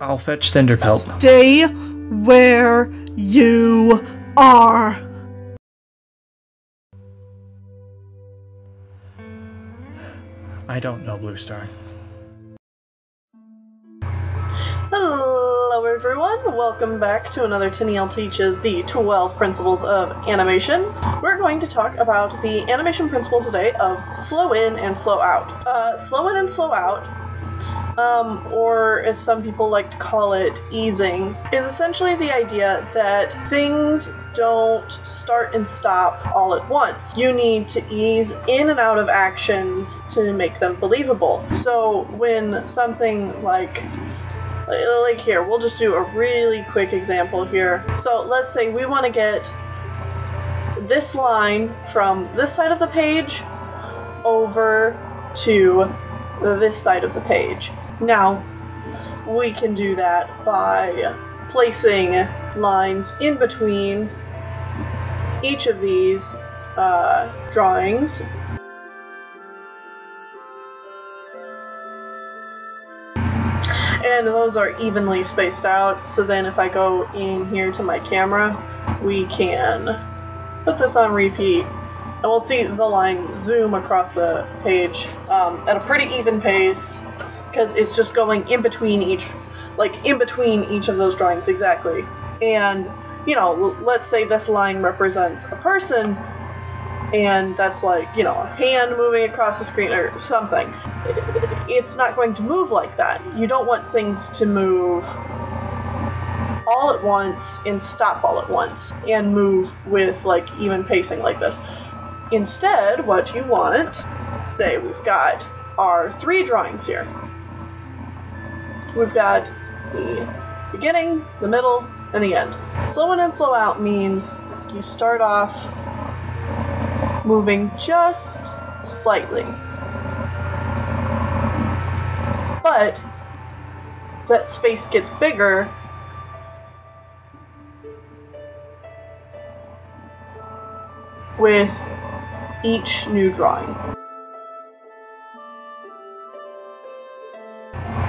I'll fetch Cinderpelt. Stay where you are. I don't know, Bluestar. Hello everyone, welcome back to another Tennelle Teaches the 12 Principles of Animation. We're going to talk about the animation principle today of slow in and slow out. Uh, slow in and slow out, um, or as some people like to call it, easing, is essentially the idea that things don't start and stop all at once. You need to ease in and out of actions to make them believable. So when something like like here, we'll just do a really quick example here. So let's say we want to get this line from this side of the page over to this side of the page. Now, we can do that by placing lines in between each of these uh, drawings. And those are evenly spaced out so then if I go in here to my camera we can put this on repeat. And we'll see the line zoom across the page um, at a pretty even pace because it's just going in between each like in between each of those drawings exactly. And you know let's say this line represents a person and that's like you know a hand moving across the screen or something. It's not going to move like that. You don't want things to move all at once and stop all at once and move with like even pacing like this. Instead what you want say we've got our three drawings here we've got the beginning the middle and the end slow in and slow out means you start off moving just slightly. But that space gets bigger with each new drawing.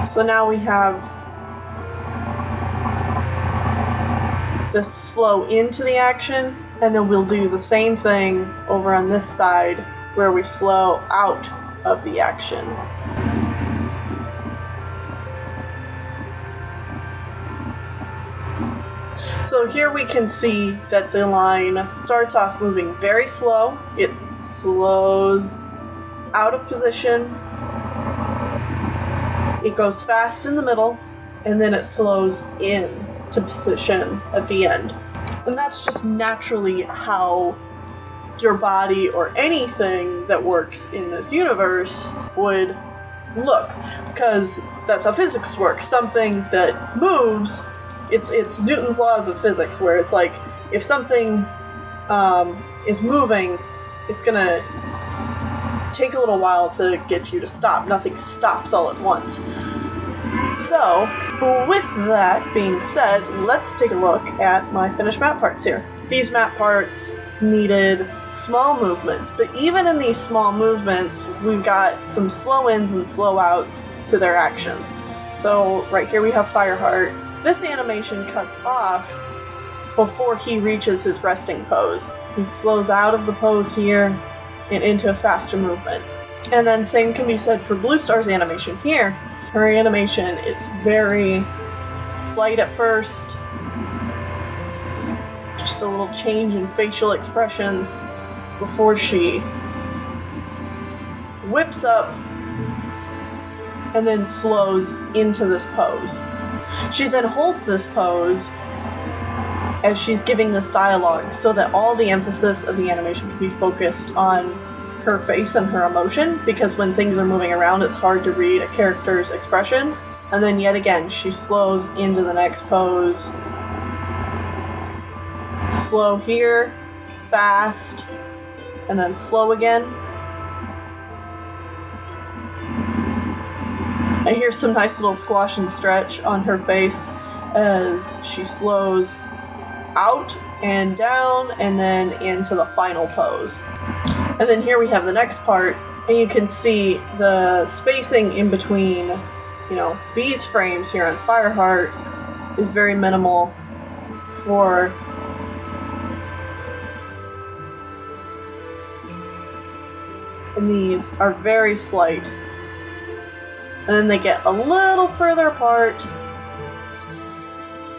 So now we have the slow into the action and then we'll do the same thing over on this side where we slow out of the action. So here we can see that the line starts off moving very slow. It slows out of position. It goes fast in the middle, and then it slows in to position at the end. And that's just naturally how your body or anything that works in this universe would look because that's how physics works something that moves it's it's newton's laws of physics where it's like if something um, is moving it's gonna take a little while to get you to stop nothing stops all at once so, with that being said, let's take a look at my finished map parts here. These map parts needed small movements, but even in these small movements, we've got some slow ins and slow outs to their actions. So, right here we have Fireheart. This animation cuts off before he reaches his resting pose. He slows out of the pose here and into a faster movement. And then same can be said for Bluestar's animation here. Her animation is very slight at first. Just a little change in facial expressions before she whips up and then slows into this pose. She then holds this pose as she's giving this dialogue so that all the emphasis of the animation can be focused on her face and her emotion because when things are moving around, it's hard to read a character's expression. And then yet again, she slows into the next pose. Slow here, fast, and then slow again. I hear some nice little squash and stretch on her face as she slows out and down and then into the final pose. And then here we have the next part, and you can see the spacing in between you know, these frames here on Fireheart is very minimal for and these are very slight. And then they get a little further apart,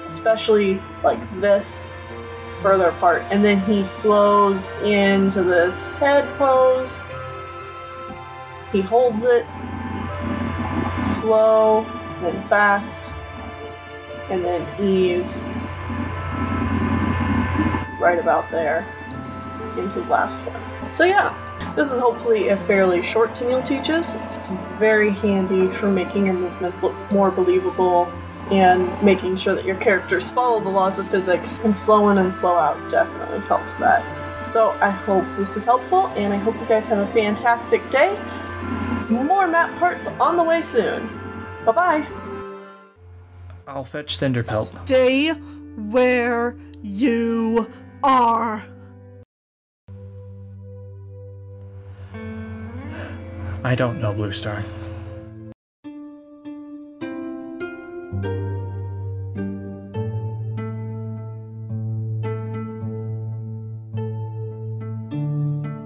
especially like this. Further apart. And then he slows into this head pose. He holds it slow, then fast, and then ease right about there into the last one. So yeah, this is hopefully a fairly short Tennelle Teaches. It's very handy for making your movements look more believable and making sure that your characters follow the laws of physics, and slow in and slow out definitely helps that. So I hope this is helpful, and I hope you guys have a fantastic day. More map parts on the way soon. Bye bye. I'll fetch Cinderpelt. Stay where you are. I don't know, Bluestar.